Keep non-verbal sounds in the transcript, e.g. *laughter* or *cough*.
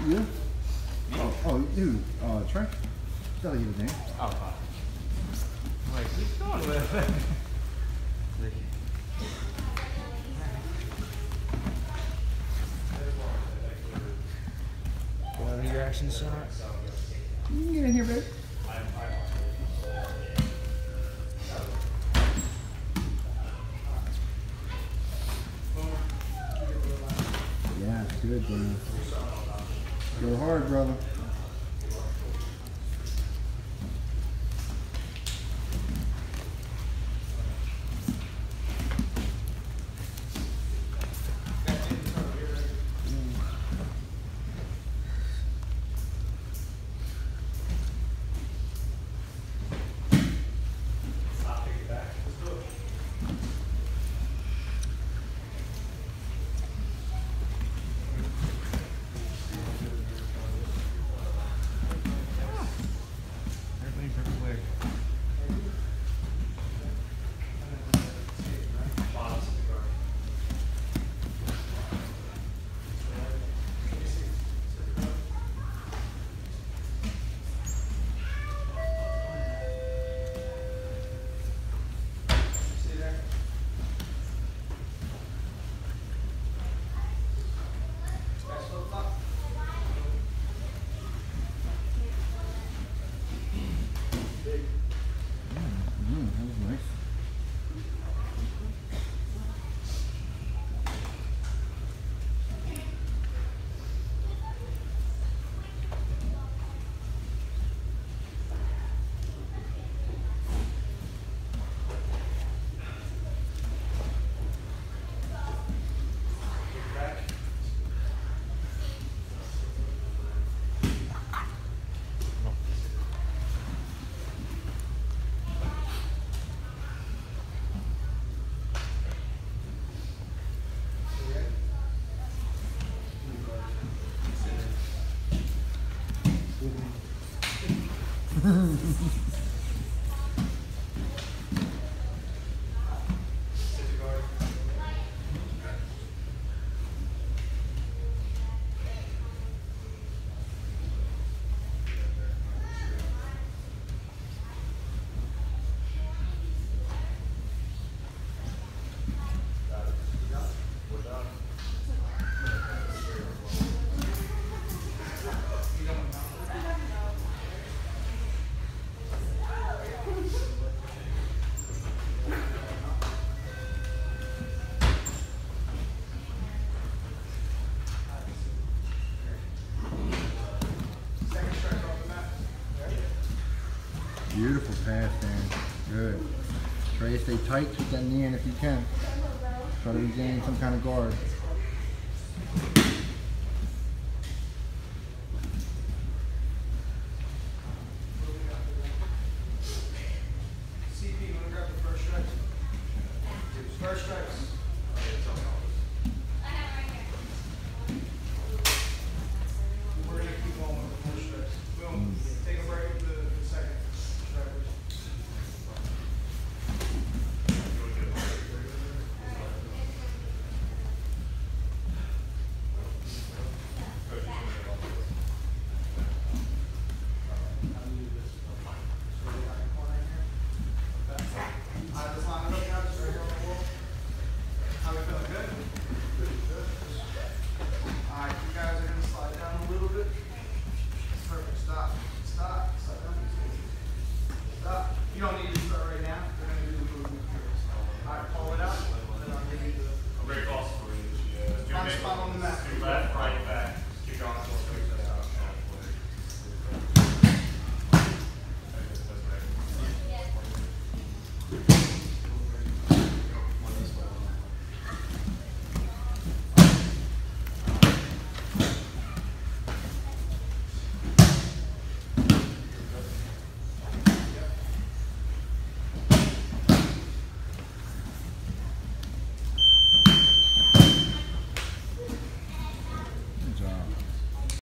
Oh, oh, uh, Trey. Tell you the name. Oh, fuck. I'm like, what's going with it? Got any action shot? You can get in here, baby. Yeah, good, Dan. Go hard, brother. Mm, *laughs* nice. Beautiful pass, man. Good. Try to stay tight, keep that knee in if you can. Try to regain some kind of guard. First strike.